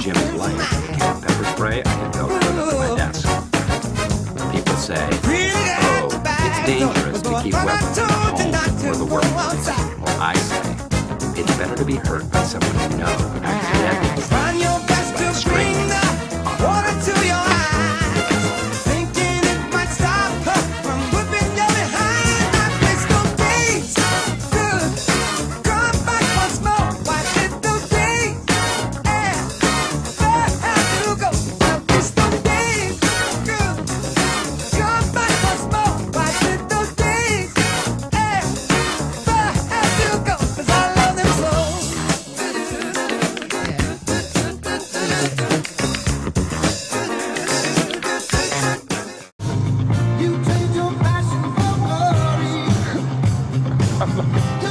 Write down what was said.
Jim pepper spray I can tell my desk. People say, oh, it's dangerous to keep weapons at home or the workplace. Well, I say, it's better to be hurt by someone Exatamente.